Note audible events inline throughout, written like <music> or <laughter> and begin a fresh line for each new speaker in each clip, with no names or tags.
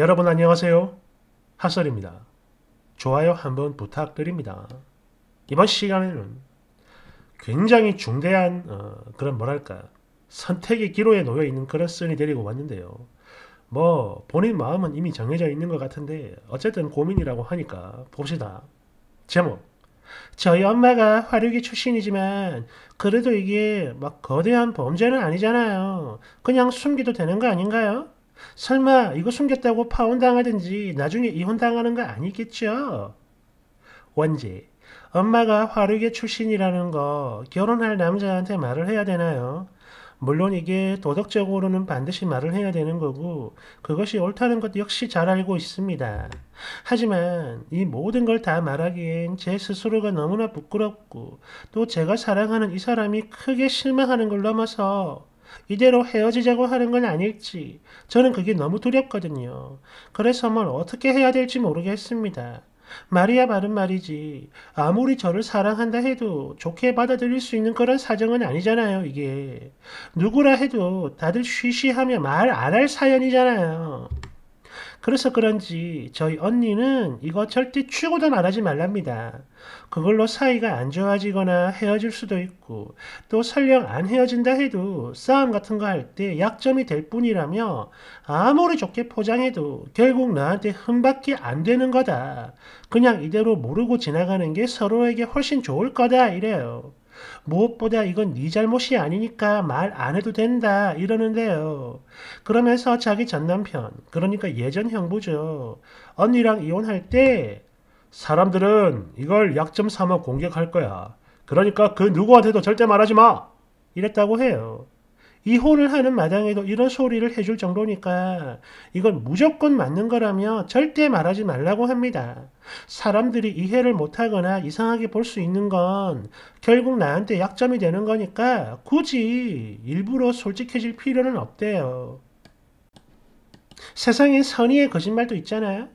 여러분 안녕하세요. 핫설입니다. 좋아요 한번 부탁드립니다. 이번 시간에는 굉장히 중대한 어, 그런 뭐랄까 선택의 기로에 놓여 있는 그런 썰이 데리고 왔는데요. 뭐 본인 마음은 이미 정해져 있는 것 같은데 어쨌든 고민이라고 하니까 봅시다. 제목 저희 엄마가 화류계 출신이지만 그래도 이게 막 거대한 범죄는 아니잖아요. 그냥 숨기도 되는 거 아닌가요? 설마 이거 숨겼다고 파혼당하든지 나중에 이혼당하는 거 아니겠죠? 원제 엄마가 화류계 출신이라는 거 결혼할 남자한테 말을 해야 되나요? 물론 이게 도덕적으로는 반드시 말을 해야 되는 거고 그것이 옳다는 것 역시 잘 알고 있습니다. 하지만 이 모든 걸 다 말하기엔 제 스스로가 너무나 부끄럽고 또 제가 사랑하는 이 사람이 크게 실망하는 걸 넘어서 이대로 헤어지자고 하는 건 아닐지 저는 그게 너무 두렵거든요. 그래서 뭘 어떻게 해야 될지 모르겠습니다. 말이야 바른 말이지. 아무리 저를 사랑한다 해도 좋게 받아들일 수 있는 그런 사정은 아니잖아요, 이게. 누구라 해도 다들 쉬쉬하며 말 안 할 사연이잖아요. 그래서 그런지 저희 언니는 이거 절대 추고도 말하지 말랍니다. 그걸로 사이가 안 좋아지거나 헤어질 수도 있고 또 설령 안 헤어진다 해도 싸움 같은 거 할 때 약점이 될 뿐이라며 아무리 좋게 포장해도 결국 나한테 흠밖에 안 되는 거다. 그냥 이대로 모르고 지나가는 게 서로에게 훨씬 좋을 거다 이래요. 무엇보다 이건 네 잘못이 아니니까 말 안 해도 된다 이러는데요. 그러면서 자기 전 남편, 그러니까 예전 형부죠. 언니랑 이혼할 때 사람들은 이걸 약점 삼아 공격할 거야. 그러니까 그 누구한테도 절대 말하지 마. 이랬다고 해요. 이혼을 하는 마당에도 이런 소리를 해줄 정도니까 이건 무조건 맞는 거라며 절대 말하지 말라고 합니다. 사람들이 이해를 못하거나 이상하게 볼 수 있는 건 결국 나한테 약점이 되는 거니까 굳이 일부러 솔직해질 필요는 없대요. 세상엔 선의의 거짓말도 있잖아요.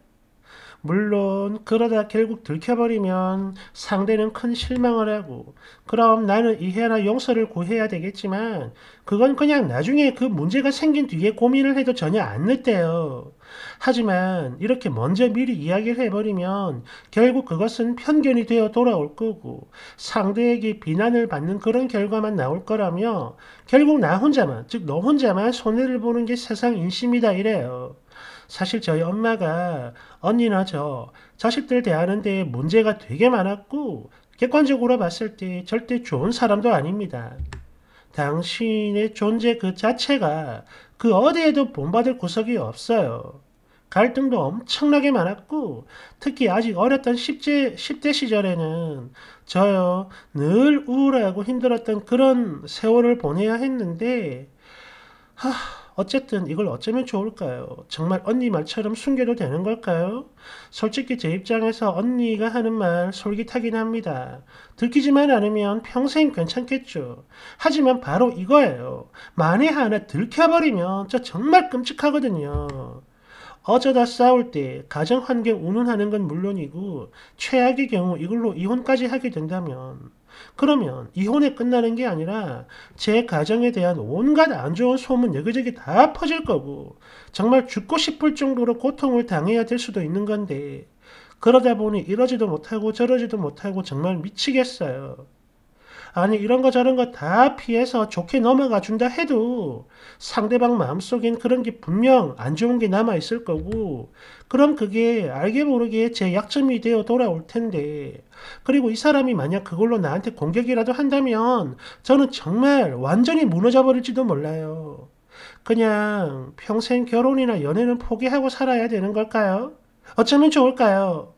물론 그러다 결국 들켜버리면 상대는 큰 실망을 하고 그럼 나는 이해나 용서를 구해야 되겠지만 그건 그냥 나중에 그 문제가 생긴 뒤에 고민을 해도 전혀 안 늦대요. 하지만 이렇게 먼저 미리 이야기를 해버리면 결국 그것은 편견이 되어 돌아올 거고 상대에게 비난을 받는 그런 결과만 나올 거라며 결국 나 혼자만 즉 너 혼자만 손해를 보는 게 세상 인심이다 이래요. 사실 저희 엄마가 언니나 저 자식들 대하는데 문제가 되게 많았고 객관적으로 봤을 때 절대 좋은 사람도 아닙니다. 당신의 존재 그 자체가 그 어디에도 본받을 구석이 없어요. 갈등도 엄청나게 많았고 특히 아직 어렸던 10대, 10대 시절에는 저요 늘 우울하고 힘들었던 그런 세월을 보내야 했는데 하, 어쨌든 이걸 어쩌면 좋을까요? 정말 언니 말처럼 숨겨도 되는 걸까요? 솔직히 제 입장에서 언니가 하는 말 솔깃하긴 합니다. 들키지만 않으면 평생 괜찮겠죠. 하지만 바로 이거예요. 만에 하나 들켜버리면 저 정말 끔찍하거든요. 어쩌다 싸울 때 가정 환경 운운하는 건 물론이고 최악의 경우 이걸로 이혼까지 하게 된다면 그러면 이혼에 끝나는 게 아니라 제 가정에 대한 온갖 안 좋은 소문 여기저기 다 퍼질 거고 정말 죽고 싶을 정도로 고통을 당해야 될 수도 있는 건데 그러다 보니 이러지도 못하고 저러지도 못하고 정말 미치겠어요. 아니 이런 거 저런 거 다 피해서 좋게 넘어가 준다 해도 상대방 마음속엔 그런 게 분명 안 좋은 게 남아 있을 거고 그럼 그게 알게 모르게 제 약점이 되어 돌아올 텐데 그리고 이 사람이 만약 그걸로 나한테 공격이라도 한다면 저는 정말 완전히 무너져 버릴지도 몰라요. 그냥 평생 결혼이나 연애는 포기하고 살아야 되는 걸까요? 어쩌면 좋을까요?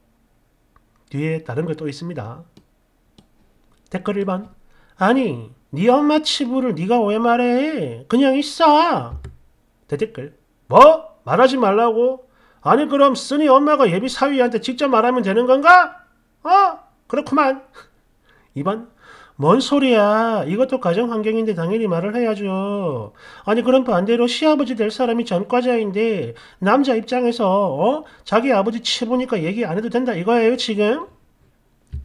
뒤에 다른 거또 있습니다. 댓글 1번 아니, 네 엄마 치부를 네가 왜 말해? 그냥 있어. 대댓글. 뭐? 말하지 말라고? 아니 그럼 쓰니 엄마가 예비 사위한테 직접 말하면 되는 건가? 어? 그렇구만. <laughs> 2번. 뭔 소리야. 이것도 가정 환경인데 당연히 말을 해야죠. 아니 그럼 반대로 시아버지 될 사람이 전과자인데 남자 입장에서 어? 자기 아버지 치보니까 얘기 안 해도 된다 이거예요 지금?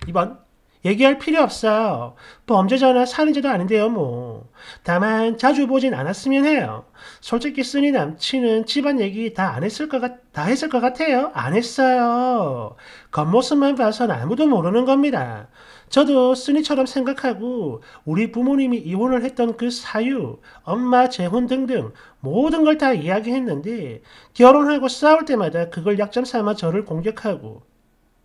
2번. 얘기할 필요 없어요. 범죄자나 살인자도 아닌데요, 뭐. 다만 자주 보진 않았으면 해요. 솔직히 쓰니 남친은 집안 얘기 다 안 했을 것 같, 다 했을 것 같아요. 안 했어요. 겉모습만 봐선 아무도 모르는 겁니다. 저도 쓰니처럼 생각하고 우리 부모님이 이혼을 했던 그 사유, 엄마 재혼 등등 모든 걸 다 이야기했는데 결혼하고 싸울 때마다 그걸 약점 삼아 저를 공격하고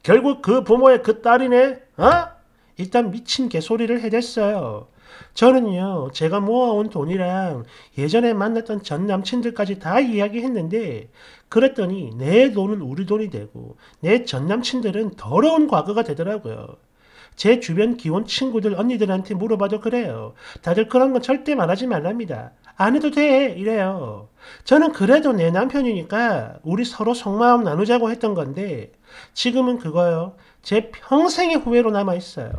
결국 그 부모의 그 딸이네, 어? 일단 미친 개소리를 해댔어요. 저는요, 제가 모아온 돈이랑 예전에 만났던 전 남친들까지 다 이야기했는데, 그랬더니 내 돈은 우리 돈이 되고, 내 전 남친들은 더러운 과거가 되더라고요. 제 주변 기혼 친구들 언니들한테 물어봐도 그래요. 다들 그런 건 절대 말하지 말랍니다. 안 해도 돼 이래요. 저는 그래도 내 남편이니까 우리 서로 속마음 나누자고 했던 건데 지금은 그거요. 제 평생의 후회로 남아있어요.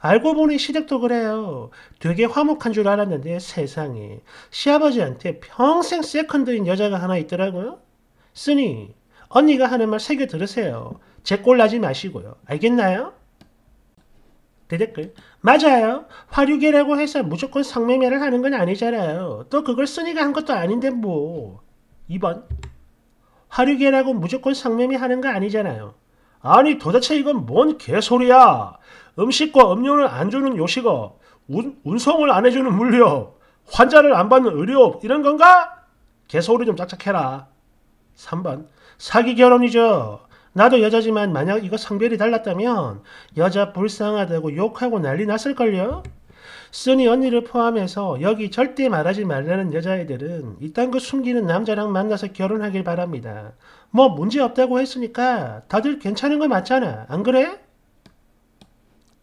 알고 보니 시댁도 그래요. 되게 화목한 줄 알았는데 세상에 시아버지한테 평생 세컨드인 여자가 하나 있더라고요. 쓰니 언니가 하는 말 새겨 들으세요. 제 꼴 나지 마시고요. 알겠나요? 대댓글 맞아요. 화류계라고 해서 무조건 성매매를 하는 건 아니잖아요. 또 그걸 쓰니가 한 것도 아닌데 뭐. 2번 화류계라고 무조건 성매매 하는 거 아니잖아요. 아니 도대체 이건 뭔 개소리야. 음식과 음료를 안 주는 요식업, 운, 운송을 안 해주는 물류, 환자를 안 받는 의료 이런 건가? 개소리 좀 짝짝해라. 3번 사기 결혼이죠. 나도 여자지만 만약 이거 성별이 달랐다면 여자 불쌍하다고 욕하고 난리 났을걸요? 쓰니 언니를 포함해서 여기 절대 말하지 말라는 여자애들은 이딴 거 숨기는 남자랑 만나서 결혼하길 바랍니다. 뭐 문제 없다고 했으니까 다들 괜찮은 거 맞잖아. 안 그래?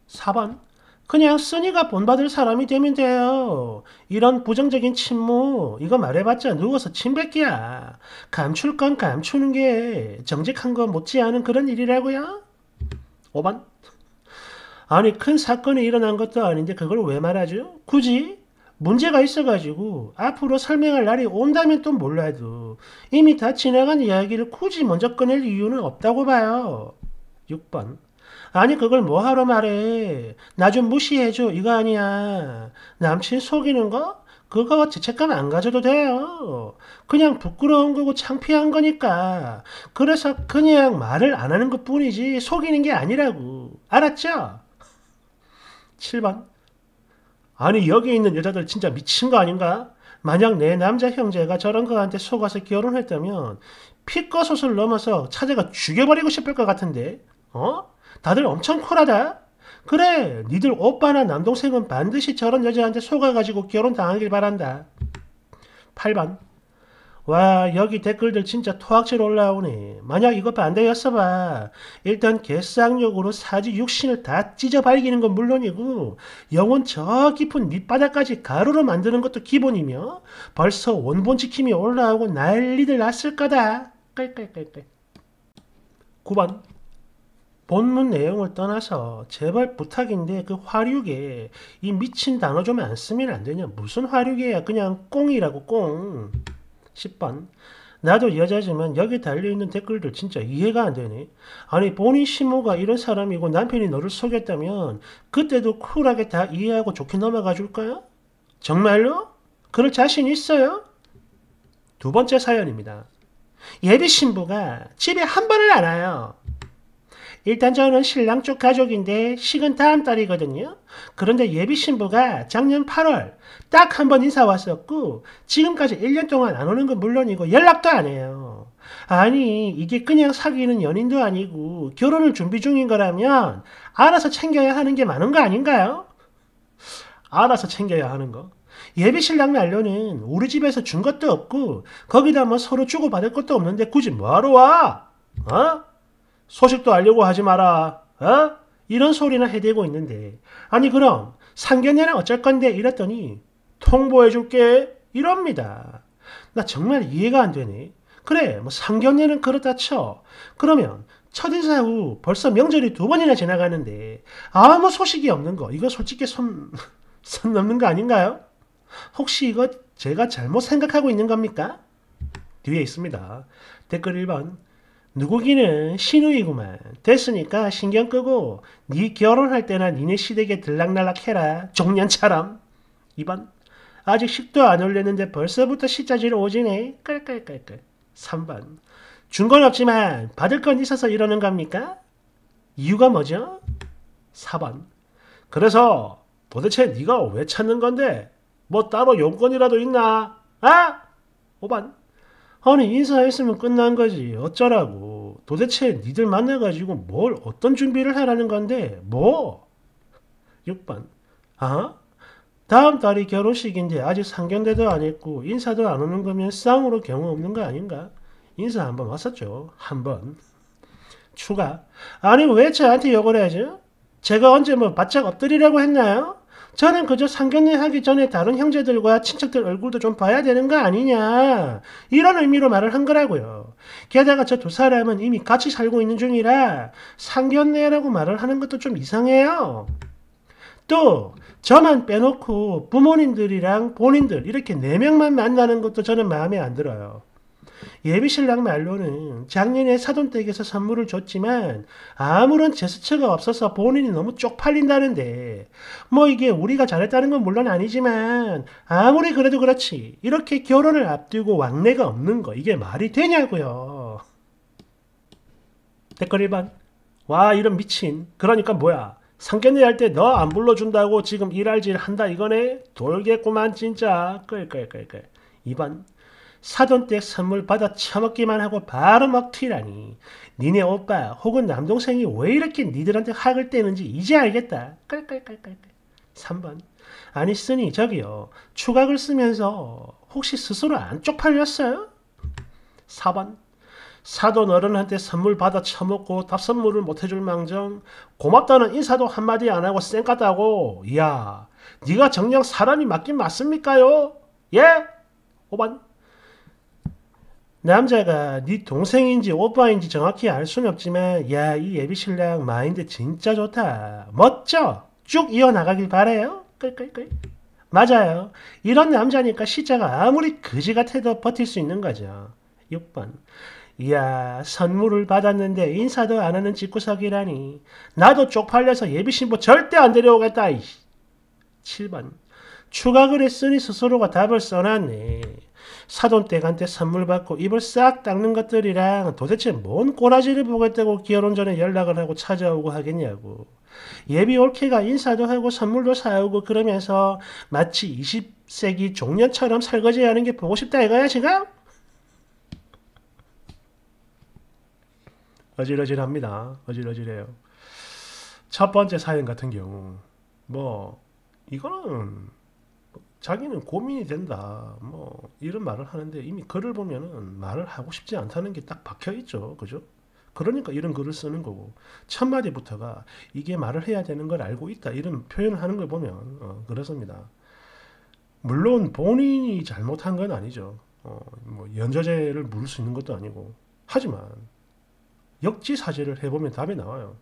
4번 그냥 쓰니가 본받을 사람이 되면 돼요. 이런 부정적인 침묵 이거 말해봤자 누워서 침뱉기야. 감출 건 감추는 게 정직한 거 못지않은 그런 일이라고요? 5번 아니 큰 사건이 일어난 것도 아닌데 그걸 왜 말하죠? 굳이? 문제가 있어가지고 앞으로 설명할 날이 온다면 또 몰라도 이미 다 지나간 이야기를 굳이 먼저 꺼낼 이유는 없다고 봐요. 6번 아니 그걸 뭐하러 말해. 나 좀 무시해줘. 이거 아니야. 남친 속이는 거? 그거 죄책감 안 가져도 돼요. 그냥 부끄러운 거고 창피한 거니까. 그래서 그냥 말을 안 하는 것 뿐이지 속이는 게 아니라고. 알았죠? 7번. 아니 여기 있는 여자들 진짜 미친 거 아닌가? 만약 내 남자 형제가 저런 거한테 속아서 결혼했다면 피꺼솥을 넘어서 차제가 죽여버리고 싶을 것 같은데 어? 다들 엄청 쿨하다. 그래, 니들 오빠나 남동생은 반드시 저런 여자한테 속아가지고 결혼 당하길 바란다. 8번. 와, 여기 댓글들 진짜 토악질 올라오네. 만약 이거 반대였어 봐. 일단 개쌍욕으로 사지 육신을 다 찢어 발기는 건 물론이고, 영혼 저 깊은 밑바닥까지 가루로 만드는 것도 기본이며, 벌써 원본 지킴이 올라오고 난리들 났을 거다. 깔깔깔깔. 9번. 본문 내용을 떠나서 제발 부탁인데 그 화류계 이 미친 단어 좀 안 쓰면 안 되냐? 무슨 화류계야? 그냥 꽁이라고 꽁. 10번. 나도 여자지만 여기 달려있는 댓글들 진짜 이해가 안 되네. 아니 본인 시모가 이런 사람이고 남편이 너를 속였다면 그때도 쿨하게 다 이해하고 좋게 넘어가 줄까요? 정말로? 그럴 자신 있어요? 두 번째 사연입니다. 예비 신부가 집에 한 번을 안 와요 일단 저는 신랑 쪽 가족인데 식은 다음 달이거든요. 그런데 예비 신부가 작년 8월 딱 한 번 인사 왔었고 지금까지 1년 동안 안 오는 건 물론이고 연락도 안 해요. 아니 이게 그냥 사귀는 연인도 아니고 결혼을 준비 중인 거라면 알아서 챙겨야 하는 게 많은 거 아닌가요? 알아서 챙겨야 하는 거. 예비 신랑 난로는 우리 집에서 준 것도 없고 거기다 뭐 서로 주고받을 것도 없는데 굳이 뭐하러 와? 어? 소식도 알려고 하지 마라. 어? 이런 소리나 해대고 있는데 아니 그럼 상견례는 어쩔 건데 이랬더니 통보해 줄게 이럽니다. 나 정말 이해가 안 되네. 그래 뭐 상견례는 그렇다 쳐. 그러면 첫인사 후 벌써 명절이 두 번이나 지나가는데 아무 소식이 없는 거 이거 솔직히 손, <laughs> 손 넘는 거 아닌가요? 혹시 이거 제가 잘못 생각하고 있는 겁니까? 뒤에 있습니다. 댓글 1번 누구기는 신우이구만. 됐으니까 신경 끄고 네 결혼할 때나 니네 시댁에 들락날락 해라. 종년처럼. 2번. 아직 식도 안 올렸는데 벌써부터 시자지로 오지네. 끌끌끌끌. 3번. 준 건 없지만 받을 건 있어서 이러는 겁니까? 이유가 뭐죠? 4번. 그래서 도대체 네가 왜 찾는 건데? 뭐 따로 용건이라도 있나? 아? 5번. 아니 인사했으면 끝난 거지. 어쩌라고. 도대체 니들 만나가지고 뭘 어떤 준비를 하라는 건데? 뭐? 6번 아? 다음 달이 결혼식인데 아직 상견례도 안 했고 인사도 안 오는 거면 쌍으로 경우 없는 거 아닌가? 인사 한번 왔었죠. 한번. 추가. 아니 왜 저한테 욕을 해야죠? 제가 언제 뭐 바짝 엎드리라고 했나요 저는 그저 상견례 하기 전에 다른 형제들과 친척들 얼굴도 좀 봐야 되는 거 아니냐. 이런 의미로 말을 한 거라고요. 게다가 저 두 사람은 이미 같이 살고 있는 중이라 상견례라고 말을 하는 것도 좀 이상해요. 또 저만 빼놓고 부모님들이랑 본인들 이렇게 네 명만 만나는 것도 저는 마음에 안 들어요. 예비신랑 말로는 작년에 사돈 댁에서 선물을 줬지만 아무런 제스처가 없어서 본인이 너무 쪽팔린다는데 뭐 이게 우리가 잘했다는 건 물론 아니지만 아무리 그래도 그렇지 이렇게 결혼을 앞두고 왕래가 없는 거 이게 말이 되냐고요. 댓글 1번 와 이런 미친. 그러니까 뭐야? 상견례 할 때 너 안 불러준다고 지금 일할 질 한다 이거네? 돌겠구만 진짜. 끌끌끌끌. 2번 사돈댁 선물 받아 처먹기만 하고 바로 먹튀라니. 니네 오빠 혹은 남동생이 왜 이렇게 니들한테 학을 떼는지 이제 알겠다. 깔깔깔깔. 3번. 아니 쓰니 저기요. 추각을 쓰면서 혹시 스스로 안 쪽팔렸어요? 4번. 사돈 어른한테 선물 받아 처먹고 답 선물을 못 해줄 망정 고맙다는 인사도 한마디 안 하고 쌩깠다고 이야 네가 정녕 사람이 맞긴 맞습니까요? 예? 5번 남자가 네 동생인지 오빠인지 정확히 알 수는 없지만 야 이 예비 신랑 마인드 진짜 좋다. 멋져. 쭉 이어나가길 바래요. 끌끌끌. 맞아요. 이런 남자니까 시자가 아무리 그지 같아도 버틸 수 있는 거죠. 6번. 이야 선물을 받았는데 인사도 안 하는 집구석이라니. 나도 쪽팔려서 예비신부 절대 안 데려오겠다. 7번. 추가글 했으니 스스로가 답을 써놨네. 사돈 댁한테 선물 받고 입을 싹 닦는 것들이랑 도대체 뭔 꼬라지를 보겠다고 결혼 전에 연락을 하고 찾아오고 하겠냐고. 예비 올케가 인사도 하고 선물도 사오고 그러면서 마치 20세기 종년처럼 설거지하는 게 보고 싶다 이거야 지금? 어질어질합니다. 어질어질해요. 첫 번째 사연 같은 경우 뭐 이거는 자기는 고민이 된다. 뭐 이런 말을 하는데 이미 글을 보면은 말을 하고 싶지 않다는 게 딱 박혀 있죠. 그죠? 그러니까 이런 글을 쓰는 거고 첫 마디부터가 이게 말을 해야 되는 걸 알고 있다 이런 표현을 하는 걸 보면 어, 그렇습니다. 물론 본인이 잘못한 건 아니죠. 어, 뭐 연좌제를 물을 수 있는 것도 아니고 하지만 역지사지를 해보면 답이 나와요.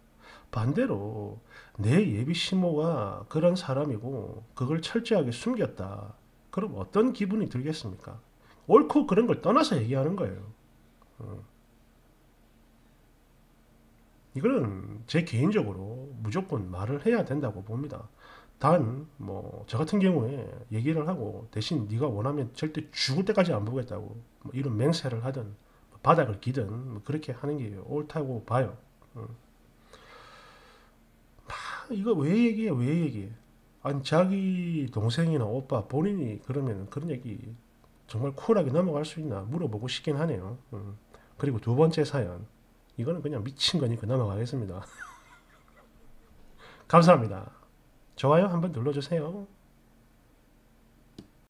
반대로 내 예비 시모가 그런 사람이고 그걸 철저하게 숨겼다. 그럼 어떤 기분이 들겠습니까? 옳고 그런 걸 떠나서 얘기하는 거예요. 어. 이거는 제 개인적으로 무조건 말을 해야 된다고 봅니다. 단, 뭐, 저 같은 경우에 얘기를 하고 대신 네가 원하면 절대 죽을 때까지 안 보겠다고 뭐 이런 맹세를 하든 바닥을 기든 뭐 그렇게 하는 게 옳다고 봐요. 어. 이거 왜 얘기해? 왜 얘기해? 아니 자기 동생이나 오빠 본인이 그러면 그런 얘기 정말 쿨하게 넘어갈 수 있나 물어보고 싶긴 하네요. 음. 그리고 두 번째 사연 이거는 그냥 미친 거니까 넘어가겠습니다. <laughs> 감사합니다. 좋아요 한번 눌러주세요.